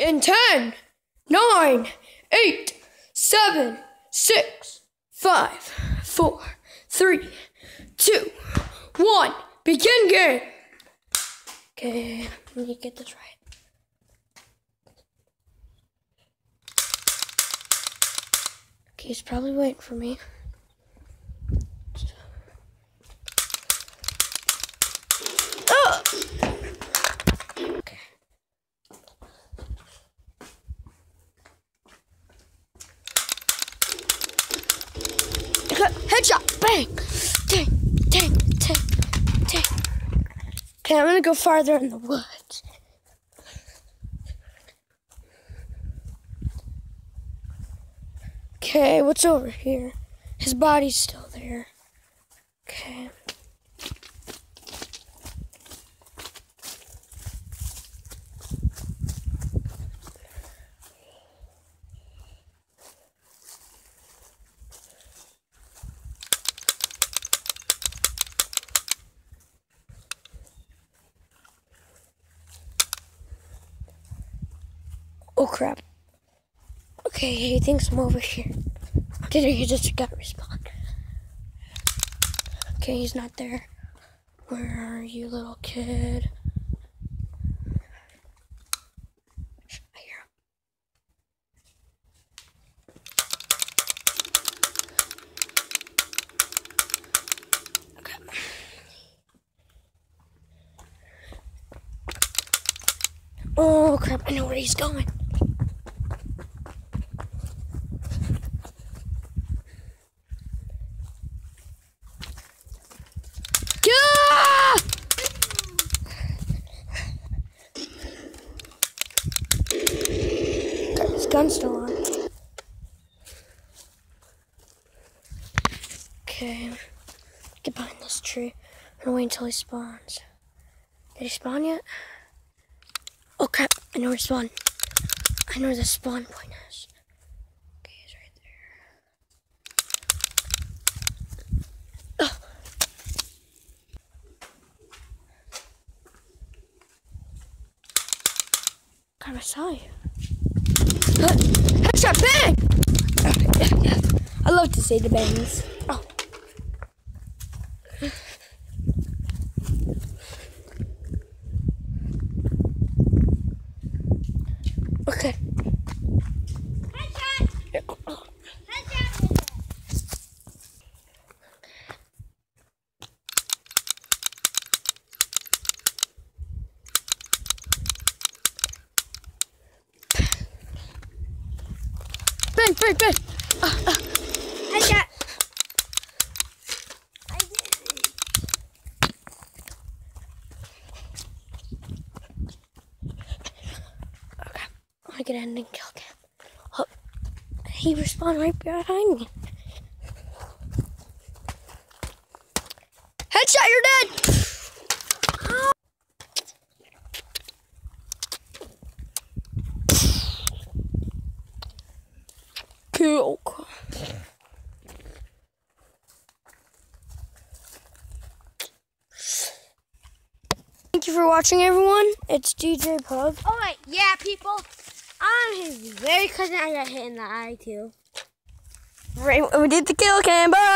in 10, 9, 8, 7, 6, 5, 4, 3, 2, 1. Begin game. Okay, let me get this right. Okay, he's probably waiting for me. Oh! Okay. Headshot! Bang! Dang! Dang! Dang! Dang! Okay, I'm gonna go farther in the woods. Okay, what's over here? His body's still there. Okay. Oh crap. Okay, he thinks I'm over here. Did he just got respawned? Okay, he's not there. Where are you, little kid? I hear him. Okay. Oh crap, I know where he's going. Yeah! Got his gun still on. Okay. Get behind this tree. I'm gonna wait until he spawns. Did he spawn yet? Oh crap, I know where he spawned. I know where the spawn point is. Okay, he's right there. Oh. God, I saw you. Uh, Headshot, bang! I love to say the bangs. Oh. Okay. Bang, bang, bang! Headshot. I did it. Okay. I get ending kill cam. Oh, he respawned right behind me. Headshot, you're dead! Thank you for watching, everyone. It's DJ Pug. Oh wait, yeah, people. I'm his very cousin. I got hit in the eye too. Right, we did the kill cam. Bye.